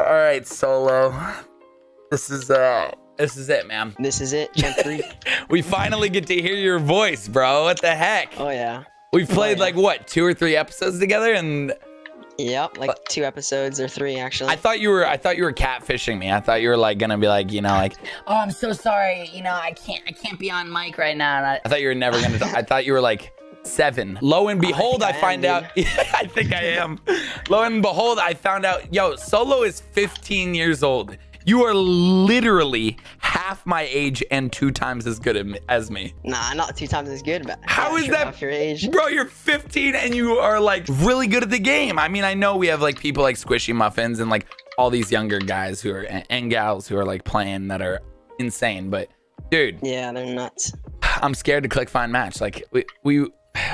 All right, solo. This is uh this is it, man. This is it, Champ 3. We finally get to hear your voice, bro. What the heck? oh, yeah. We've played yeah. like what, two or three episodes together and Yep, like two episodes or three, actually. I thought you were I thought you were catfishing me. I thought you were like gonna be like, you know, like Oh, I'm so sorry. You know, I can't. I can't be on mic right now. I, I thought you were never gonna I thought you were like seven. Lo and oh, behold, I, I find out I think I am. Lo and behold, I found out, yo, Solo is 15 years old. You are literally half my age and two times as good as me. nah, not two times as good, but How yeah, is that? Half your age. Bro, you're 15 and you are like really good at the game. I mean, I know we have like people like SquishyMuffinz and like all these younger guys who are and, and gals who are like playing that are insane. But dude, Yeah, they're nuts. I'm scared to click find match. Like we we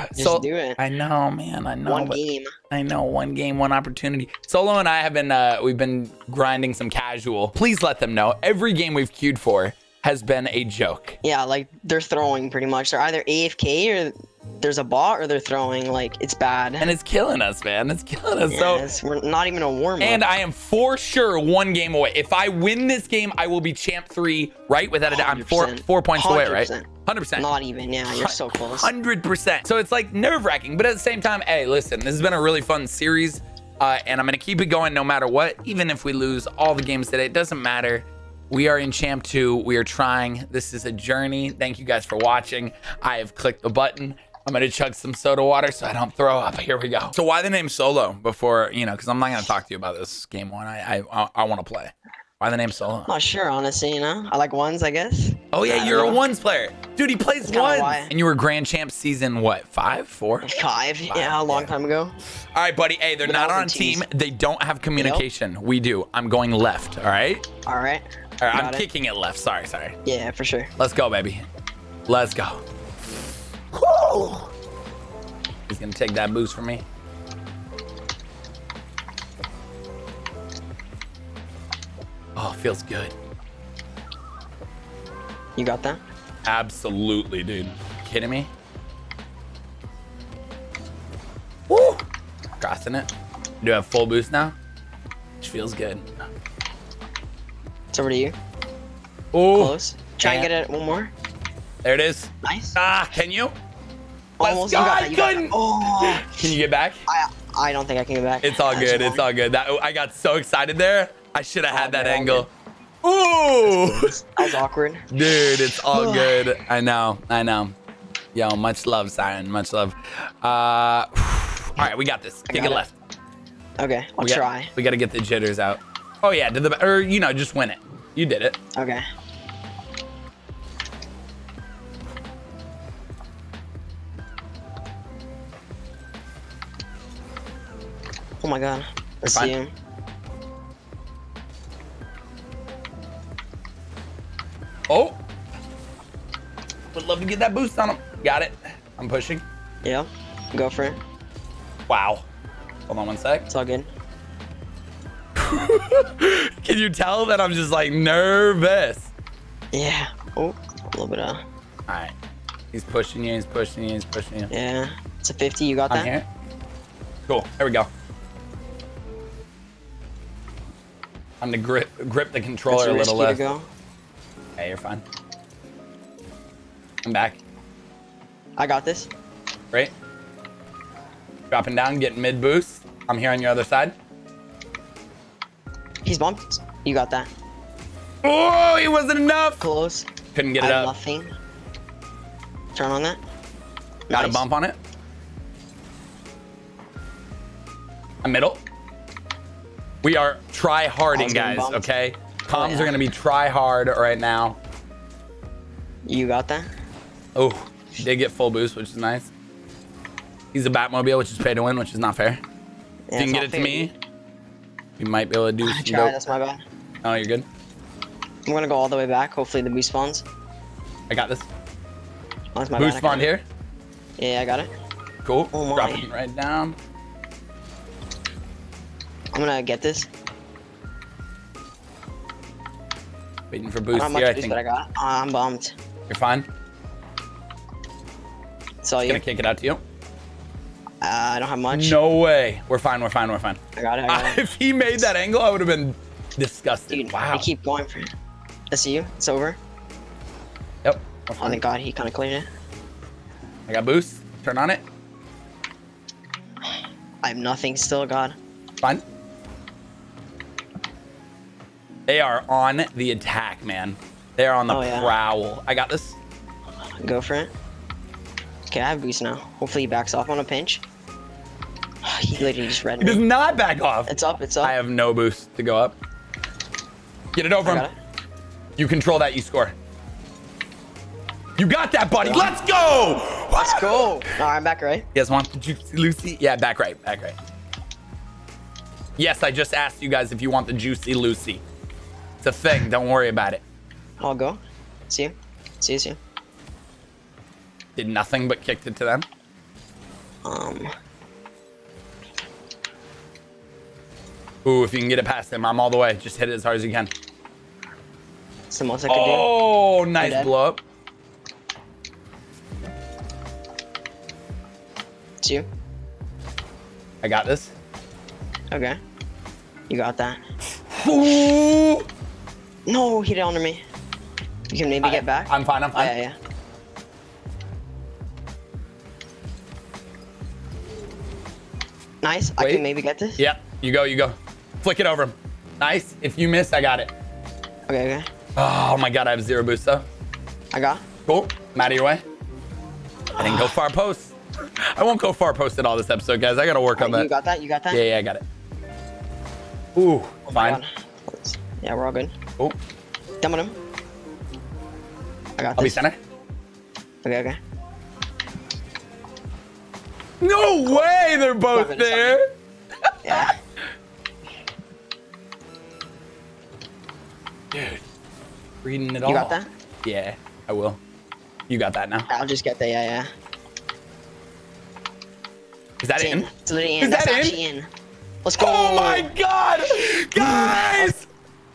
Just so do it. I know, man. I know. One game. I know. One game, one opportunity. Solo and I have been uh we've been grinding some casual. Please let them know every game we've queued for has been a joke. Yeah, like they're throwing pretty much. They're either AFK or there's a bot or they're throwing. Like it's bad. And it's killing us, man. It's killing us. yeah, so we're not even a warm up. And I am for sure one game away. If I win this game, I will be champ three, right? Without a doubt. I'm four 100%. four points away, right? 100%. 100%. not even. Yeah, you're so close. 100%. So it's like nerve wracking. But at the same time, hey, listen, this has been a really fun series. Uh, and I'm going to keep it going no matter what. Even if we lose all the games today, it doesn't matter. We are in Champ 2. We are trying. This is a journey. Thank you guys for watching. I have clicked the button. I'm going to chug some soda water so I don't throw up. Here we go. So why the name Solo before, you know, because I'm not going to talk to you about this game one. I, I, I want to play. Why the name Solo? Not sure, honestly. You know, I like ones, I guess. Oh, yeah, you're a ones player. Dude, he plays ones. And you were grand champ season, what, five, four? Five. Yeah, a long yeah. time ago. All right, buddy. Hey, they're But not on in team. They don't have communication. We do. I'm going left. All right. All right. All right. I'm it. kicking it left. Sorry, sorry. Yeah, for sure. Let's go, baby. Let's go. Woo! He's gonna take that boost from me. Oh, feels good. You got that? Absolutely, dude. Kidding me? Woo! Crossing it. Do I have full boost now? Which feels good. It's over to you. Oh, Close. Try and get it one more. there it is. Nice. Ah, can you? Almost. You got that. You got couldn't. that. Oh, Can you get back? I I don't think I can get back. It's all That's good. It's all good. That I got so excited there. I should have had that angle. Ooh, That was awkward. dude, it's all good. I know. I know. Yo, much love, Siren. Much love. Uh, all right, we got this. Take got it it. left. Okay, I'll We got, try. We got to get the jitters out. Oh yeah, did the or you know just win it. You did it. Okay. Oh my god. Let's see him. Love to get that boost on him. Got it. I'm pushing. Yeah. Go for it. Wow. Hold on one sec. It's all good. Can you tell that I'm just like nervous? Yeah. Oh, a little bit of. All right. He's pushing you. He's pushing you. He's pushing you. Yeah. It's a 50. You got I'm that? here. Cool. There we go. I'm to grip grip the controller a little left. go. Hey, you're fine. I'm back. I got this. Great. Dropping down, getting mid boost. I'm here on your other side. He's bumped. You got that. Oh, it wasn't enough. Close. Couldn't get it have up. nothing. Turn on that. Got a bump on it. A middle. We are try harding, guys. Okay. Oh, Comms yeah. are gonna be try hard right now. You got that? Oh, he did get full boost, which is nice. He's a Batmobile, which is pay to win, which is not fair. Yeah, if you can get it to me, you might be able to do I some tried. That's my bad. Oh, you're good. I'm gonna go all the way back. Hopefully the boost spawns. I got this. Oh, that's my Boost. Spawned here. Yeah, I got it. Cool. Oh. Dropping right down. I'm gonna get this. Waiting for I boost have here, I think. I got. Uh, I'm bumped. You're fine. Saw you. Gonna kick it out to you. Uh, I don't have much. No way. We're fine. We're fine. We're fine. I got it. I got it. if he made that angle, I would have been disgusted. Dude, wow. I keep going for it. I see you. It's over. Yep. Oh, thank God. He kind of cleared it. I got boost. Turn on it. I have nothing still, God. Fine. They are on the attack, man. They are on the Oh, yeah. prowl. I got this. Go for it. Okay, I have boost now. Hopefully he backs off on a pinch. He literally just read He does not back off. It's up, it's up. I have no boost to go up. Get it over him. it. You control that, you score. You got that, buddy. Let's go. Let's go. Alright, I'm back right. You guys want the juicy Lucy? Yeah, back right, back right. Yes, I just asked you guys if you want the juicy Lucy. It's a thing. Don't worry about it. I'll go. See you. See you, see you. Did nothing but kicked it to them. Um, Ooh, if you can get it past him, I'm all the way. Just hit it as hard as you can. it's the most I could Oh, nice dead. blow up. do. See you. I got this. Okay. You got that. Ooh. No, he did under me. You can maybe get back. I'm fine. I'm Oh, fine. yeah, yeah. Nice. I can maybe get this. Yep. You go. You go. Flick it over him. Nice. If you miss, I got it. Okay, okay. Oh my god, I have zero boost though. I got. Cool. I'm out of your way. I didn't go ah. far post. I won't go far post at all this episode, guys. I gotta work on that. you got that. You got that. Yeah, yeah, I got it. Ooh, Oh fine. Yeah, we're all good. Oh, Done with him. I got I'll be center. Okay, okay. No way, they're both Seven, there. Yeah. Dude, reading it all. You got that? Yeah, I will. You got that now. I'll just get that. Yeah, yeah. Is that It's in? in. It's literally in. Is That's that actually in. Let's go. Oh my god, guys!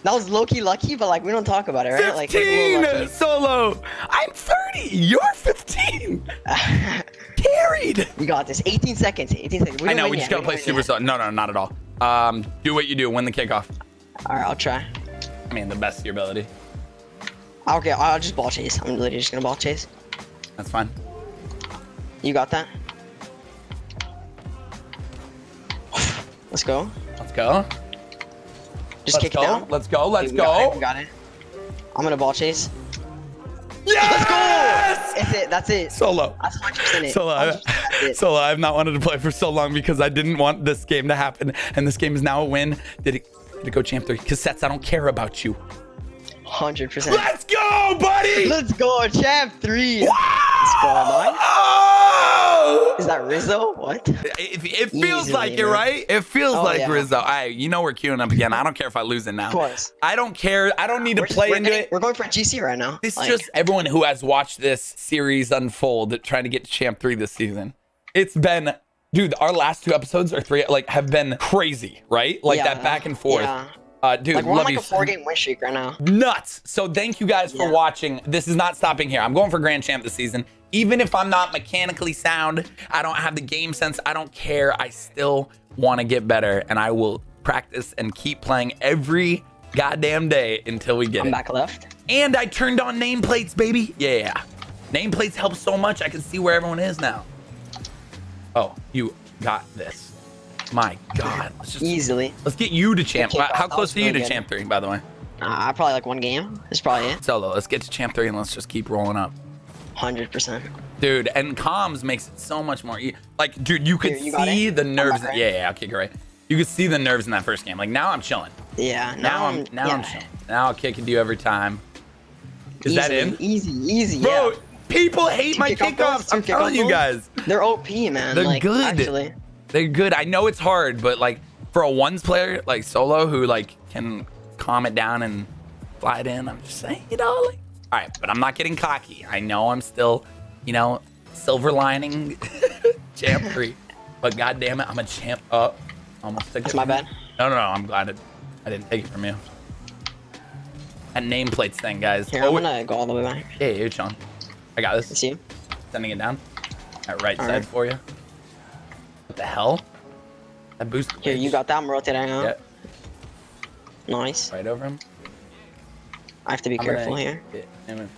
That was low key lucky, but like we don't talk about it, right? Like it's a little 15 solo. I'm 30. You're 15. We got this. 18 seconds. 18 seconds. I know. We yet. just gotta play super yet. No, no, not at all. Um, do what you do. Win the kickoff. All right, I'll try. I mean, the best of your ability. Okay, I'll just ball chase. I'm literally just gonna ball chase. That's fine. You got that? Let's go. Let's go. Just Let's kick go. it down. Let's go. Let's Okay, we got it, go. we got it. I'm gonna ball chase. Yes! That's it. That's it. Solo. That's 100% it. Solo. 100% that's it. Solo. I've not wanted to play for so long because I didn't want this game to happen, and this game is now a win. Did it? Did it go champ three? Cassettes. I don't care about you. 100%. Let's go, buddy. Let's go, champ three. Oh! Is that Rizzo? What? It, it feels Easily, like it, right? It feels Oh, like yeah. Rizzo. I, you know, we're queuing up again. I don't care if I lose it now. Of course. I don't care. I don't need to We're, play into getting- it. We're going for a GC right now. This Like, just everyone who has watched this series unfold, trying to get to champ three this season. It's been, dude. Our last two episodes or three, like, have been crazy, right? Like Yeah, that back and forth. yeah. Uh, dude, Like we're on like a four game win streak right now. nuts. So thank you guys for watching. This is not stopping here. I'm going for Grand Champ this season. Even if I'm not mechanically sound, I don't have the game sense, I don't care. I still want to get better and I will practice and keep playing every goddamn day until we get I'm it. back left. And I turned on nameplates, baby. Yeah. Nameplates help so much. I can see where everyone is now. Oh, you got this. My God. Let's just Easily. let's get you to champ. How That close are you really to good. champ three, by the way? Uh, probably like one game. That's probably it. Solo. Let's get to champ three and let's just keep rolling up. 100%. Dude, and comms makes it so much more. e- Like, dude, you could Here, you see the nerves. right. Yeah, yeah, I'll kick it right. You could see the nerves in that first game. Like now I'm chilling. Yeah. Now I'm now I'm chilling. Now I'll kick it you every time. Is that Easily, in? Easy, easy. Bro, yeah. people hate Two my kickoff kickoffs. goals, I'm two telling you guys. They're OP, man. They're like, good. Actually. They're good. I know it's hard, but like for a ones player like solo who like can calm it down and fly it in, I'm just saying, you know, like all right, but I'm not getting cocky. I know I'm still, you know, silver lining champ three. But god damn it, I'm a champ up. Almost took That's it my you. bad. No, no, no. I'm glad it, I didn't take it from you. That nameplates thing, guys. Here, Oh, I'm gonna go all the way back. Yeah, you're chilling. I got this. See you. Sending it down. That right All side right. for you. What the hell? That boost. Here, you got that. I'm rotating out. Yeah, Nice. right over him. I have to be I'm gonna careful here. get him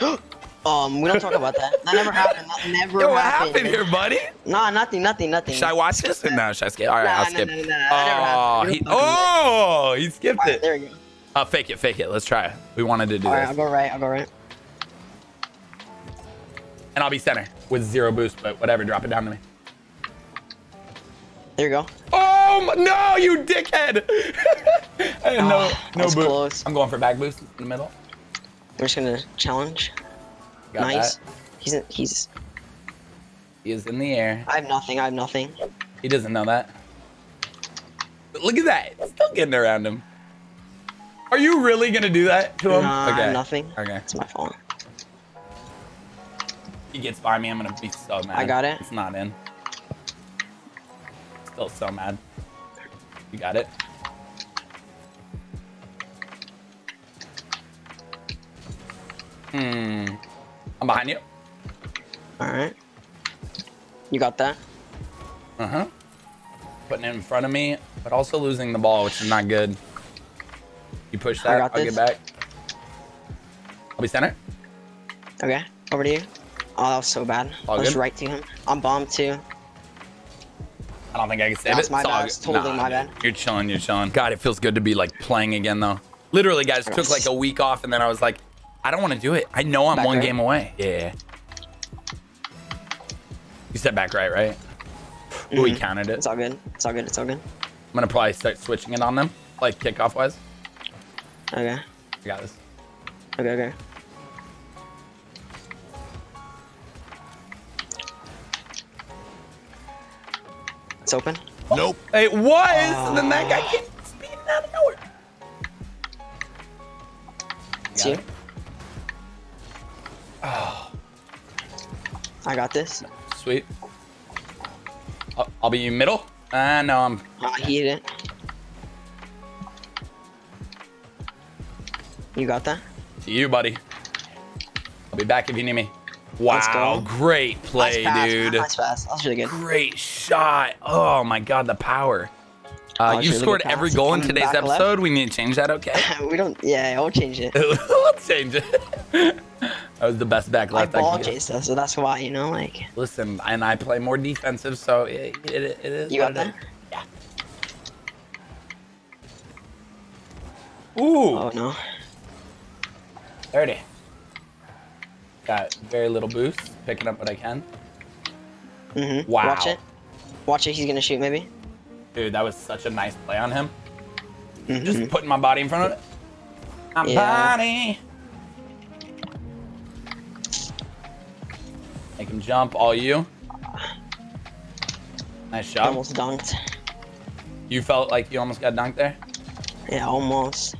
in. Um, we don't talk about that. That never happened. That never Yo, what happened. happened here, buddy? Nah, nothing, nothing, nothing. Should I watch this? No, should I skip? All right, Nah, I'll skip. nah, nah, nah, oh, he, We don't talk about oh, he skipped Alright, it. there we go. Uh, fake it, fake it. Let's try it. We wanted to do All right, this. I'll go right. I'll go right. And I'll be center with zero boost, but whatever. Drop it down to me. There you go. Oh, my, no, you dickhead. I no, Ah, no boost. close. I'm going for back boost in the middle. We're just gonna challenge. Got nice. that. He's he's. He is in the air. I have nothing. I have nothing. He doesn't know that. But look at that. Still getting around him. Are you really going to do that to him? Nah, I have nothing. Okay. It's my fault. He gets by me. I'm going to be so mad. I got it. It's not in. Still so mad. You got it. Hmm. I'm behind you. All right. You got that. Uh huh. Putting it in front of me, but also losing the ball, which is not good. You push I that. got I'll this. get back. I'll be center. Okay. Over to you. Oh, that was so bad. All I was good? right to him. I'm bombed too. I don't think I can save That's it. my It's all bad. It's totally Nah, my dude. bad. You're chilling. You're chilling. God, it feels good to be like playing again, though. Literally, guys, took like a week off, and then I was like, I don't want to do it. I know I'm Back one right? game away. Yeah. You said back right, right? Ooh, he Mhm. counted it. It's all good. It's all good. It's all good. I'm gonna probably start switching it on them, like kickoff wise. Okay. I got this. Okay. Okay. It's open. Nope. It was, and then that guy came speeding out of nowhere. It's you. it? I got this. Sweet. I'll, I'll be middle. Ah, no, I'm Uh, he hit it. You got that? to you, buddy. I'll be back if you need me. Wow, great play, nice dude. Nice pass. That was really good. Great shot. Oh my god, the power. Oh, Uh, you really scored every goal in today's back left. episode. We need to change that, okay? we don't. Yeah, I'll change it. Let's change it. that was the best back left I, ball could get. chase though, so that's why you know, like Listen, and I play more defensive, so it, it, it is. you got what it Yeah. Ooh, Oh no. 30. Got very little boost, picking up what I can. Mhm. Wow. Watch it. Watch it. He's gonna shoot maybe. Dude, that was such a nice play on him. Mhm. Just putting my body in front of it. My Yeah. body. Make him jump, all you. Nice shot. almost dunked. You felt like you almost got dunked there? Yeah, almost.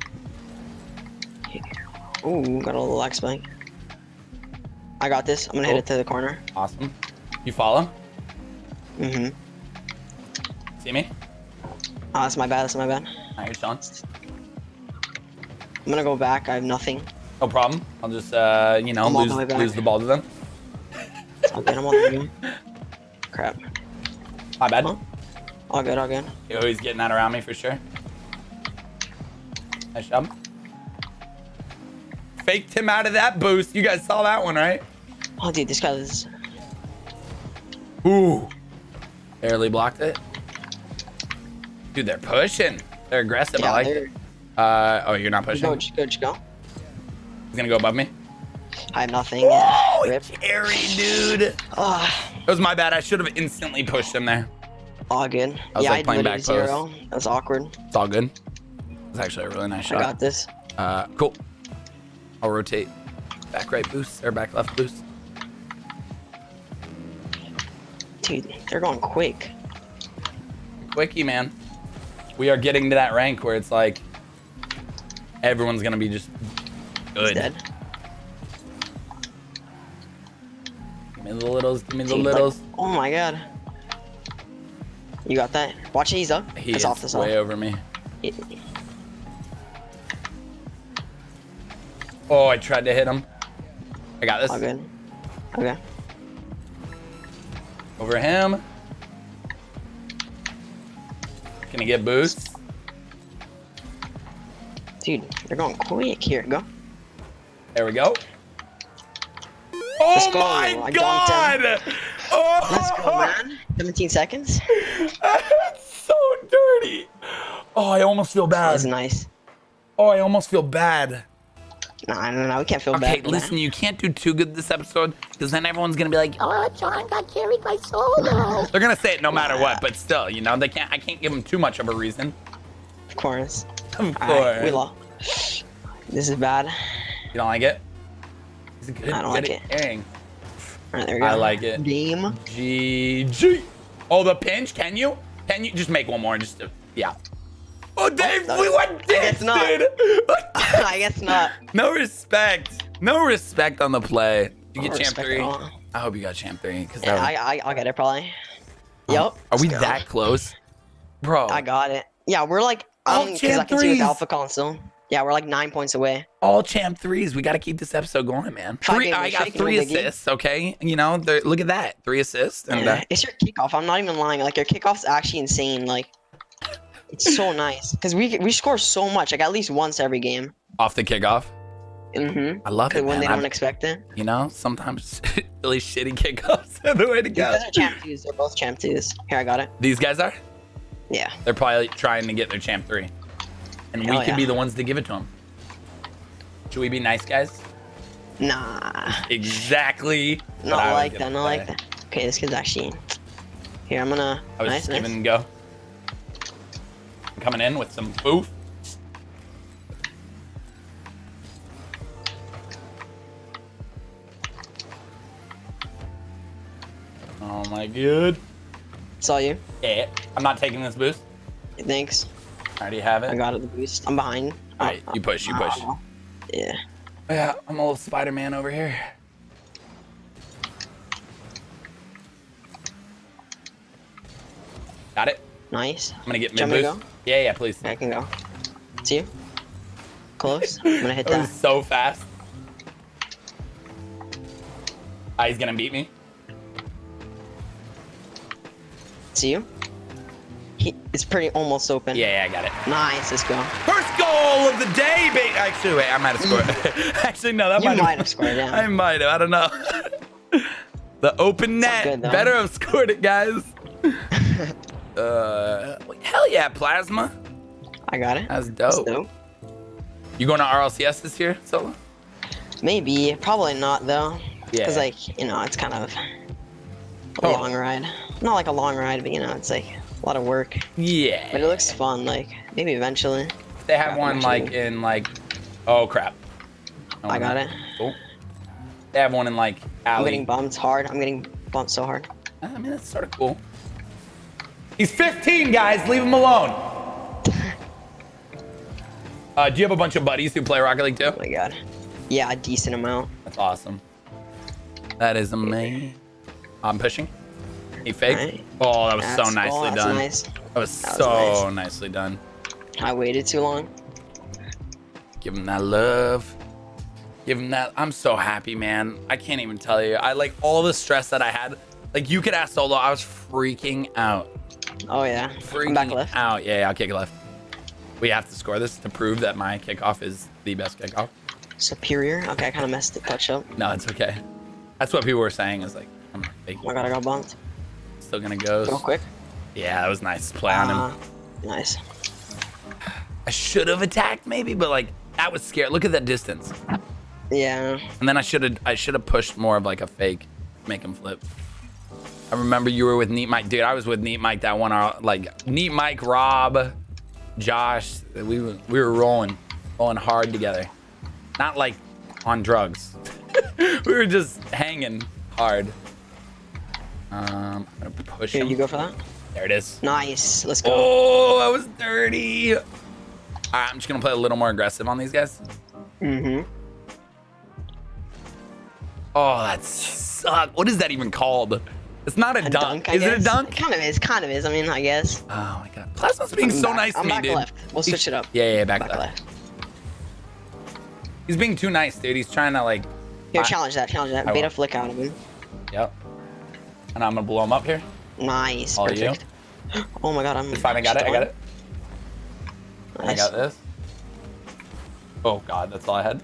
Ooh, got a little leg spike. I got this. I'm gonna hit it to the corner. Awesome. You follow? Mm Mhm. See me? Oh, that's my bad. That's my bad. Now you're chilling. I'm gonna go back. I have nothing. No problem. I'll just, uh, you know, I'm lose, the lose the ball to them. Him on the game. Crap. My bad. Huh? All good. All good. Yo, he's getting that around me for sure. Nice job. Faked him out of that boost. You guys saw that one, right? Oh, dude, this guy is. Ooh. Barely blocked it. Dude, they're pushing. They're aggressive. I like they're- it. Uh, oh, you're not pushing? Go, just go, just go. He's gonna go above me. I have nothing. Oh, Rip. carry, dude. Ah, It was my bad. I should have instantly pushed him there. all good. I was, yeah, like, I playing literally back zero. That's awkward. It's all good. It's actually a really nice shot. I got this. Uh, cool. I'll rotate. Back right boost or back left boost. Dude, they're going quick. Quickie, man. We are getting to that rank where it's like everyone's gonna be just He's good. dead. Give me the littles. Give me the Dude, like- littles. oh my god. You got that? Watch it, he's up. he it's is off the side. way over me. Oh, I tried to hit him. I got this. All good. Okay. Over him. Can he get boost? Dude, they're going quick. Here, go. There we go. Oh Let's go. my god! Oh, Let's go, man. 17 seconds. That's so dirty. Oh, I almost feel bad. That bad. was nice. Oh, I almost feel bad. No, no, we can't feel Okay, bad. for listen, that. you can't do too good this episode because then everyone's gonna be like, Oh, Jon got carried by Solo. they're gonna say it no matter what. But still, you know, they can't. I can't give them too much of a reason. Of course. Of course. right, we lost. This is bad. You don't like it? It's good. I don't like it. airing. All right, there we go. I like it. Game. GG. Oh, the pinch? Can you? Can you just make one more? Just yeah. Oh, Dave, we went guess dance, not. dude. I guess not. no respect. No respect on the play. You No get champ three. I hope you got champ three. Cause Yeah, I, I, I'll get it probably. Yep. Are we go. that close, bro? I got it. Yeah, we're like, All um, because champ I can see with. Alpha Console. Yeah, we're like nine points away. all champ threes. We got to keep this episode going, man. Three. I got three assists. Okay, you know, look at that, three assists, and Yeah. uh, It's your kickoff. I'm not even lying. Like your kickoff's actually insane. Like, it's so nice because we we score so much. Like at least once every game. off the kickoff. Mm-hmm. I love it, when man. they I'm- don't expect it. you know, sometimes really shitty kickoffs are the way to These go. guys are champ twos. They're both champ twos. Here, I got it. These guys are. Yeah. They're probably trying to get their champ three, and we could yeah. be the ones to give it to them. Should we be nice guys? Nah. Exactly. Not like that. Not like that. Okay, this kid's actually. Here, I'm gonna. I was nice, just nice. giving and go. Coming in with some boof. Oh my god. Saw you. Yeah, I'm not taking this boost. Thanks. I already have it. I got it. The boost. I'm behind. All right, you push, you push. Yeah. Yeah, I'm a little Spider-Man over here. Got it. Nice. I'm gonna get mid Do you want me boost. go? Yeah, yeah, please. I can go. See you. Close. I'm gonna hit That was that. so fast. Ah, he's gonna beat me. See you. He, it's pretty almost open. Yeah, yeah, I got it. Nice. Let's go. First goal of the day, baby. Actually, wait, I might have scored. Actually, no, that You might might have scored, yeah. I might have. I don't know. the open net. good. Better have scored it, guys. Uh, hell yeah, plasma. I got it. That's That's dope. dope. You going to RLCS this year, Solo? Maybe. Probably not though. Yeah. Cause like you know it's kind of a Oh. long ride. Not like a long ride, but you know it's like a lot of work. Yeah. But it looks fun. Like maybe eventually. They have one I'm like in like. Oh crap. Oh, I got no. it. Cool. They have one in like I'm getting bumped hard. I'm getting bumped so hard. I mean, that's sort of cool. He's 15, guys. Leave him alone. Uh, do you have a bunch of buddies who play Rocket League too? Oh my god. Yeah, a decent amount. That's awesome. That is amazing. I'm pushing. He faked. Alright. Oh, that was That's- so nicely oh, done. Nice. That was That was so nice. nicely done. I waited too long. Give him that love. Give him that. I'm so happy, man. I can't even tell you. I like all the stress that I had. Like you could ask Solo. I was freaking out. Oh yeah. Freaking back left. out. Yeah, yeah, I'll kick left. We have to score this to prove that my kickoff is the best kickoff. Superior. Okay, I kind of messed the touch up. No, it's okay. That's what people were saying. Is like, I'm fake- Oh my god, I got bumped. still gonna go. Real quick. Yeah, that was nice play on him. Uh, nice. I should have attacked maybe, but like that was scary. Look at that distance. Yeah. And then I should have I should have pushed more of like a fake, make him flip. I remember you were with Neat Mike, dude. I was with Neat Mike that one hour, like Neat Mike, Rob, Josh. We were we were rolling, rolling hard together. Not like on drugs. we were just hanging hard. Um, I'm gonna push Here, him. you go for that. There it is. Nice. Let's go. Oh, that was dirty. All right, I'm just gonna play a little more aggressive on these guys. Mm-hmm. Oh, that sucked. What is that even called? It's not a, A dunk. dunk, is it a guess. dunk? Kind of is. Kind of is. I mean, I guess. Oh my god. Plasma's being I'm so back- nice to I'm me, back dude. left. We'll switch it up. Yeah, yeah, back, Back left. left. He's being too nice, dude. He's trying to like. Here, I- challenge that, challenge that. I Beta will. flick out of him. Yep. And I'm gonna blow him up here. Nice. All you. perfect. Oh my god, I'm. It's fine. I got it. I got it. I got this. Oh god, that's all I had.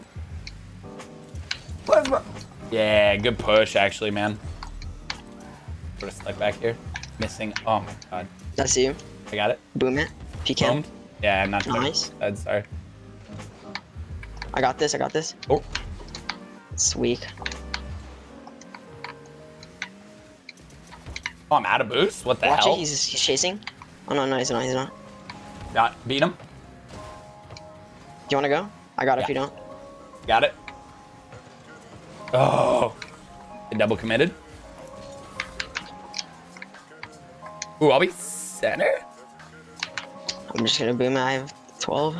Plasma. Yeah, good push actually, man. Sort of stuck back here. Missing. Oh my god. That's you. I got it. Boom it. Can. Boom. Yeah, not too Nice. bad. Sorry. I got this. I got this. Oh, It's weak. oh, I'm out of boost. What the Watch hell? it. He's, he's chasing. Oh no, no, he's not. He's not. Got beat him. Do you want to go? I got it if you don't. Got it. Oh, I double committed. Ooh, I'll be center. I'm just gonna boom. I have 12.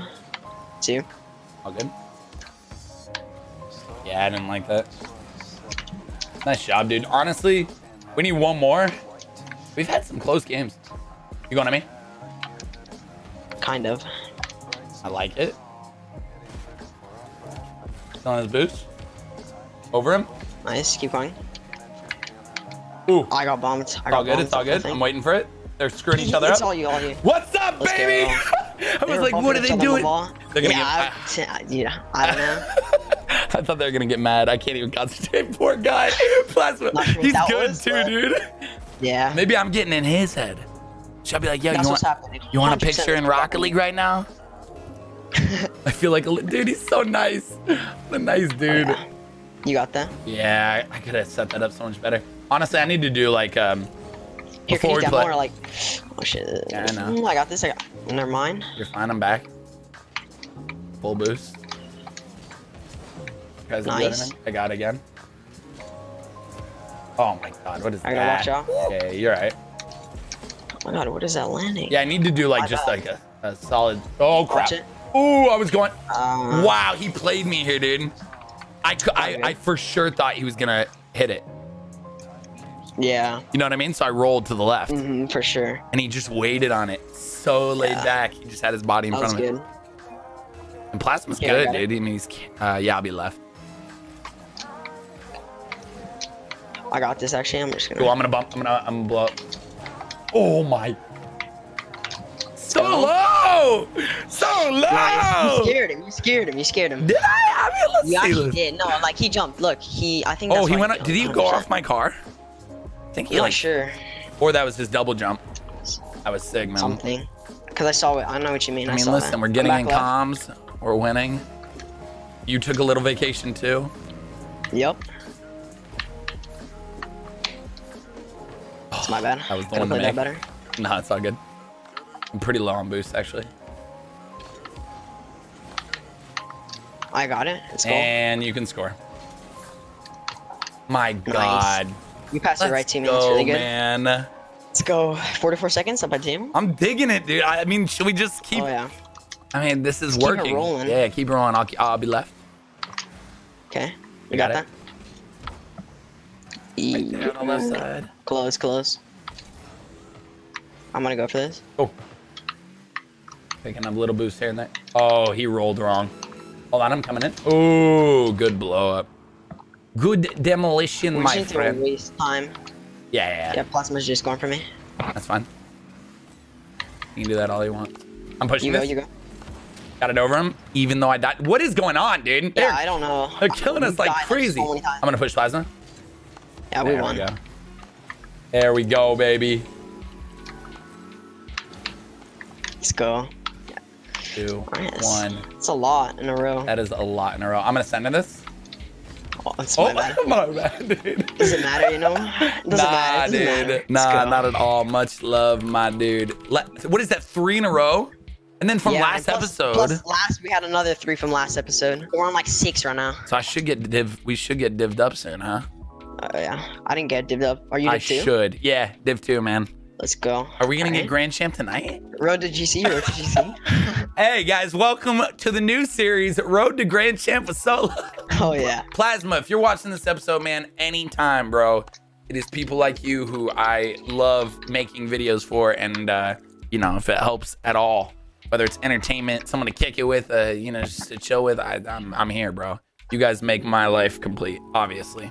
Two. All good. Yeah, I didn't like that. Nice job, dude. Honestly, we need one more. We've had some close games. You going to me? Kind of. I like it. Still on his boost. Over him. Nice. Keep going. Ooh, I got bombed. I it's got all good. It's all good. I'm waiting for it. They're screwing each other It's up. all you, all you. What's up, Let's baby? I was like, what are they on the doing? They're gonna yeah, get. I, yeah, I don't know. I thought they were gonna get mad. I can't even concentrate. Poor guy. Plasma. Sure He's good was, too, dude. Yeah. Maybe I'm getting in his head. Should I be like, yo, That's you what's want, happening. you want a picture in Rocket League right now? I feel like, a dude, he's so nice. What a nice oh, dude. yeah. You got that? Yeah, I could have set that up so much better. Honestly, I need to do like, um, Here, can you demo play- or like? Oh shit. Yeah, I know. I got this. I got. Never mind. you're fine, I'm back. Full boost. You guys Nice. I got again. Oh my god, what is I that? I gotta watch out. Okay, you're right. Oh my god, what is that landing? Yeah, I need to do like My just bad. like a, a solid. Oh crap! Ooh, I was going. Uh, Wow, he played me here, dude. I, I, I for sure thought he was gonna hit it. Yeah. You know what I mean? So I rolled to the left, hmm for sure. and he just waited on it. So laid Yeah. back. He just had his body in That was front of good. And Plasma's Yeah, I good, got it. dude. I mean, he's uh, yeah, I'll be left. I got this actually. I'm just gonna. Cool. I'm gonna bump. I'm gonna. I'm gonna blow up. Oh my. So low. So low. Nice. You scared him. You scared him. You scared him. Did I? I mean, let's You see. actually Let's- did. No, like he jumped. Look, he. I think. Oh, he went. jumped, Did he go off my car? I think he like, sure. or that was his double jump. That was sick, man. Something. Because I saw it. I don't know what you mean. I I mean, listen, that. we're getting in left. comms. We're winning. You took a little vacation too. Yep. It's my bad. I was the Could one have to played that better. No, it's all good. I'm pretty low on boost actually. I got it. It's cool. And you can score. My God. You passed it Let's right team. go, That's really good. man. Let's go. 44 seconds up by team. I'm digging it, dude. I mean, should we just keep? Oh yeah. I mean, this is Just keep it working. rolling. Yeah, keep it rolling. I'll, I'll be left. Okay. You got got, it? that? Right there on the left side. Close, close. I'm gonna go for this. Oh. Picking up a little boost here and there. Oh, he rolled wrong. Hold on, I'm coming in. Oh, good blow up. Good demolition, We're my just need to friend. waste time. Yeah, yeah, yeah. Yeah, Plasma's just going for me. That's fine. You can do that all you want. I'm pushing You go, this. you go. Got it over him, even though I died. What is going on, dude? Yeah, They're, I don't know. they're killing us like crazy. So. I'm gonna push plasma. yeah, we there won. we go. There we go, baby. Let's go. Two, Nice. one. It's a lot in a row. That is a lot in a row. I'm gonna send in this. Oh, it's Oh my bad. my bad, dude. Does it matter, you know? Doesn't nah, matter. Doesn't dude. matter. Nah, not at all. Much love, my dude. What is that? Three in a row? And then from Yeah, last plus- episode. Plus, last we had another three from last episode. We're on like six right now. so I should get div. We should get divved up soon, huh? Oh yeah, I didn't get divvied up. Are you I did too? should. Yeah, div two, man. Let's go. Are we gonna get Alright. Grand Champ tonight? Road to GC? Road to GC? Hey guys, welcome to the new series, Road to Grand Champ with Solo. oh yeah. Plasma, if you're watching this episode, man, anytime, bro. It is people like you who I love making videos for, and uh, you know, if it helps at all, whether it's entertainment, someone to kick it with, uh, you know, just to chill with, I, I'm, I'm here, bro. You guys make my life complete, obviously.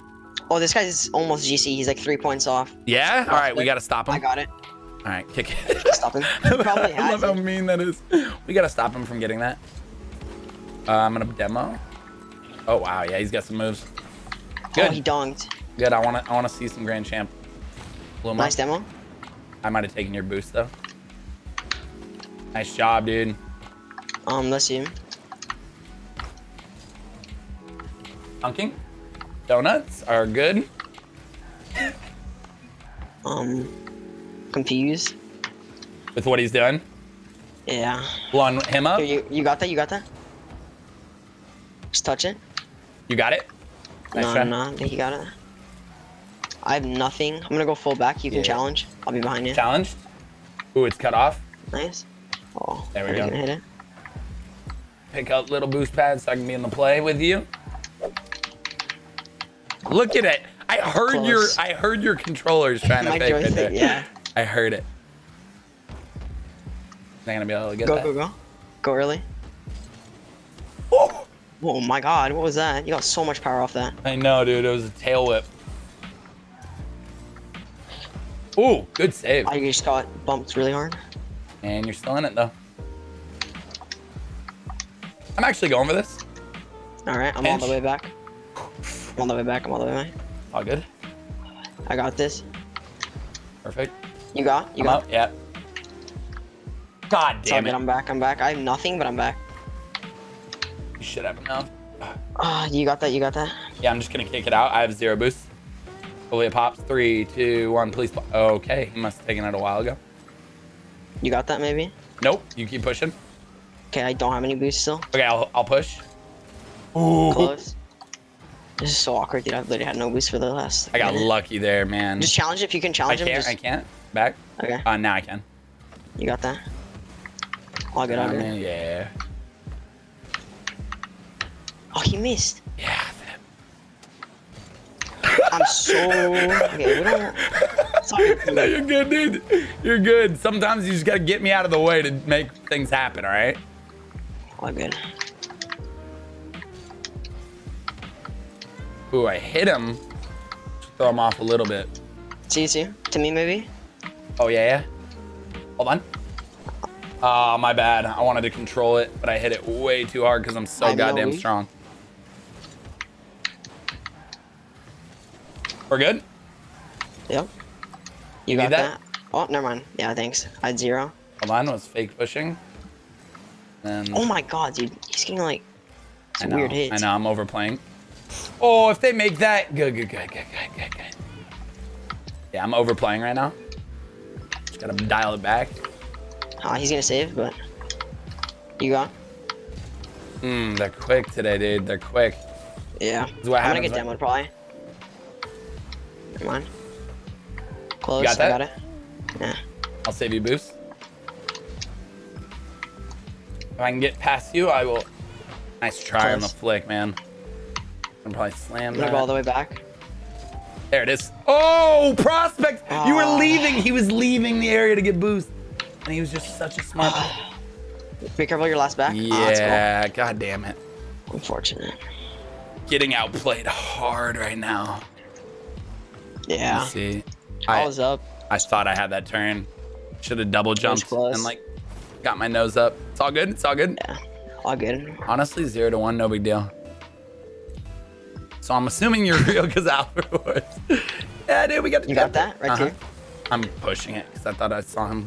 Oh, this guy's almost GC. He's like three points off. Yeah? All right, we got to stop him. I got it. All right, kick it. Stop him. Probably I love how mean that is. We got to stop him from getting that. Uh, I'm going to demo. Oh, wow. Yeah, he's got some moves. Good. Oh, he donked. Good. I want to I want to see some Grand Champ. Blow him up. Nice demo. I might have taken your boost, though. Nice job, dude. Um, let's see. Dunking. Donuts are good. Um, confused. with what he's doing. Yeah. Blowing him up. Here, you you got that? You got that? Just touch it. You got it? Nice no, try. no, no. He got it. I have nothing. I'm gonna go full back. You can Yeah. challenge. I'll be behind you. Challenge? Ooh, it's cut off. Nice. Oh, There we go. Hit it. Pick up little boost pads so I can be in the play with you. Look at it. I heard your I heard your controllers trying to fake there. yeah. I heard it. Not gonna be able to get Go, that. go, go. Go Go early. Oh, Oh my god, what was that? You got so much power off that. I know, dude. It was a tail whip. Ooh, good save. I just got bumped really hard. And you're still in it though. I'm actually going for this. Alright, I'm all the way back. I'm all the way back, I'm all the way back. All good. I got this. Perfect. You got? You I'm got? up. Yeah. God damn good, it. I'm back, I'm back. I have nothing, but I'm back. You should have enough. Ah, you got that, you got that? Yeah, I'm just gonna kick it out. I have zero boost. Hopefully it pops. Three, two, one. Please. Okay, he must have taken it a while ago. You got that maybe? Nope. You keep pushing. Okay, I don't have any boosts still. Okay, I'll, I'll push. Ooh. Close. This is so awkward, dude. I've literally had no boost for the last. I got minute. lucky there, man. Just challenge it if you can I challenge him. can't. Just... I can't. Back. Okay, Uh, now I can. you got that. All good, all Um, good. yeah. Oh, he missed. Yeah. I'm so. Okay, we don't. Sorry. no, you're good, dude. You're good. Sometimes you just gotta get me out of the way to make things happen. All right. All good. Ooh, I hit him. Throw him off a little bit. See you soon. To me, maybe. Oh yeah, yeah. Hold on. Ah, my bad. I wanted to control it, but I hit it way too hard because I'm so I goddamn strong. We're good. Yep. You You got that? that? Oh, never mind. Yeah, thanks. I had zero. Hold on. Was fake pushing. And Oh my god, dude. He's getting like I know. weird hits. I know. I'm overplaying. Oh, if they make that, good, good, good, good, good, good, good. Yeah, I'm overplaying right now. Gotta dial it back. Ah, he's gonna save, but you got. Hmm, they're quick today, dude. They're quick. Yeah. I'm gonna get demoed probably. Never mind. Close. got that? I got it. Yeah. I'll save you boost. If I can get past you, I will. Nice try on the flick, man. I'm probably slam I'm gonna go all the way back. There it is. Oh, prospect! You were Ah. leaving. He was leaving the area to get boost, and he was just such a smart. Be careful your last back. Ah, yeah, god damn it. Unfortunate. Getting outplayed hard right now. Yeah. Let's see. I I, was up. I thought I had that turn. Should have double jumped and like got my nose up. It's all good. It's all good. Yeah. All good. Honestly, zero to one, no big deal. So I'm assuming you're real because Albert was. Yeah, dude, we got the You got that right Uh-huh. here? I'm pushing it because I thought I saw him.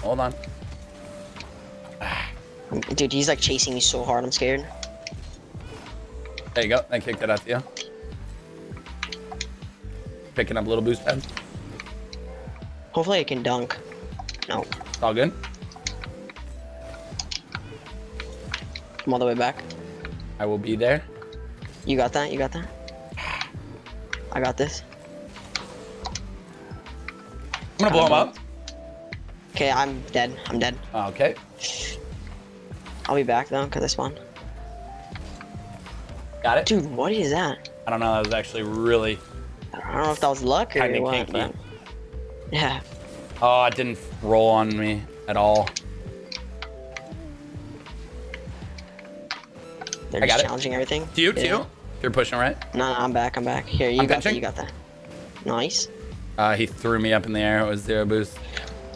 Hold on. Dude, he's like chasing me so hard. I'm scared. There you go. I kicked it out to you. Picking up a little boost pad. Hopefully I can dunk. No. It's all good. I'm all the way back. I will be there. You got that? You got that? I got this. I'm gonna blow him up. Okay, I'm dead. I'm dead. Okay. I'll be back though, cause I spawned. Got it. Dude, what is that? I don't know. That was actually really. I don't know if that was luck or Kinda what. kinky. But... Yeah. Oh, it didn't roll on me. at all. They're I just got it. challenging everything. To you, Yeah. you. You're pushing right. No, no, I'm back. I'm back. Here, you I'm got that. You got that. Nice. Uh, he threw me up in the air. It was zero boost.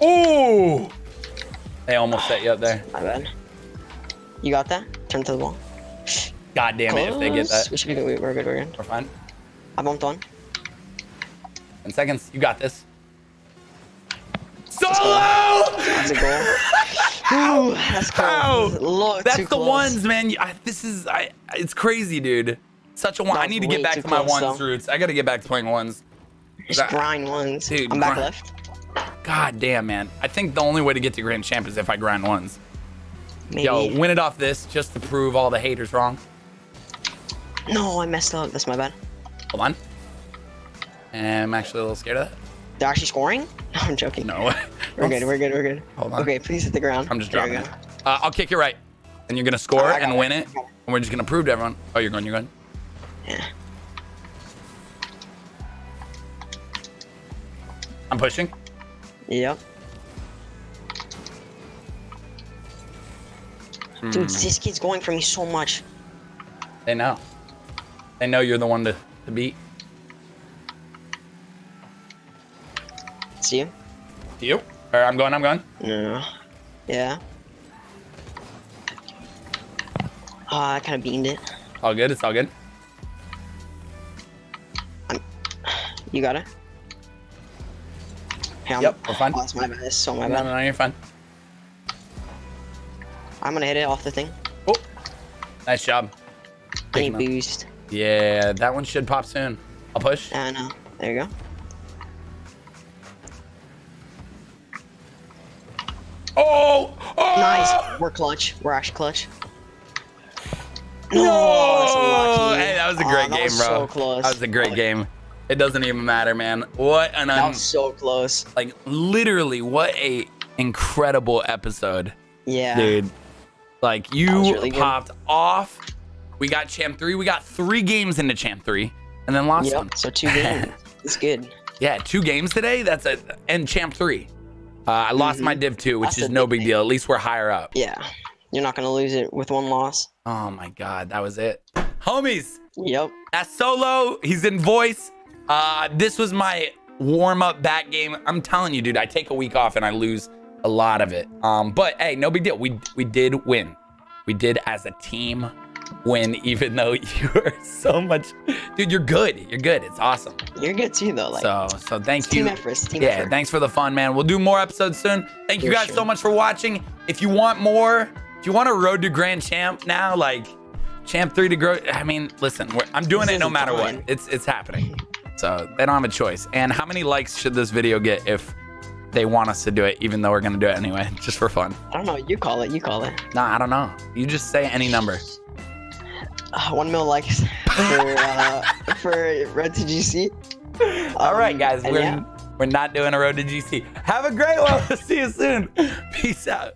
Ooh! They almost set you up there. My bad. You got that? Turn to the wall. God damn it! If they get that, We should be good. We're good. We're good. we're fine. I bumped one. Ten seconds. You got this. Solo! That's a goal. Ooh, that's How? That's the close. ones, man. I, this is, I. It's crazy, dude. Such a one. I need to get back to my close, ones though. roots. I got to get back to playing ones. Just grind ones. Dude, I'm back left. God damn, man. I think the only way to get to Grand Champ is if I grind ones. Maybe. Yo, win it off this just to prove all the haters wrong. No, I messed up. That's my bad. Hold on. I'm actually a little scared of that. They're actually scoring? No, I'm joking. No. We're good. We're good. We're good. Hold on. Okay, please hit the ground. I'm just There dropping. Uh, I'll kick you right. And you're going to score Oh, and win it. And we're just going to prove to everyone. Oh, you're going, you're going. Yeah. I'm pushing. Yep. Hmm. Dude, this kid's going for me so much. They know. They know you're the one to, to beat. See you? You? Or I'm going, I'm going. No. Yeah. Ah, I kind of beamed it. All good. It's all good. You got it? Hey, I'm- Yep, we're fine. Oh, that's my bad. That's so my No, bad. no, no, you're fine. I'm gonna hit it off the thing. Oh, nice job. Any boost. Yeah, that one should pop soon. I'll push. And uh, know. there you go. Oh! Oh! Nice. We're clutch. We're actually clutch. No! Oh, unlucky. Hey, that was a great oh, that game, bro. so close. That was a great oh, game. It doesn't even matter, man. What an That was so close. like literally what a incredible episode, Yeah. dude. Like you really good. popped off. We got champ three. We got three games into champ three, and then lost one. So two games. it's good. Yeah, two games today. That's a and champ three. Uh, I lost Mhm. my div two, which That's is no big big deal. At least we're higher up. Yeah. You're not gonna lose it with one loss. Oh my god, that was it, homies. Yep. That's solo. He's in voice. Uh, this was my warm up back game. I'm telling you, dude, I take a week off and I lose a lot of it. Um, but hey, no big deal. We we did win. We did as a team win, even though you are so much, dude. You're good. You're good. It's awesome. You're good too though. Like So so thank team you. efforts. Team Yeah, effort. thanks for the fun, man. We'll do more episodes soon. Thank you For guys sure. so much for watching. If you want more, if you want a road to Grand Champ now, like Champ three to grow. I mean, listen, we're, I'm doing This it no matter fine. what. It's it's happening. So they don't have a choice. And how many likes should this video get if they want us to do it, even though we're gonna do it anyway, just for fun? I don't know. You call it. You call it. Nah, I don't know. You just say any number. Uh, one mil likes for uh, for Red to GC. All right, Um, guys, we're yeah. we're not doing a road to GC. Have a great one. See you soon. Peace out.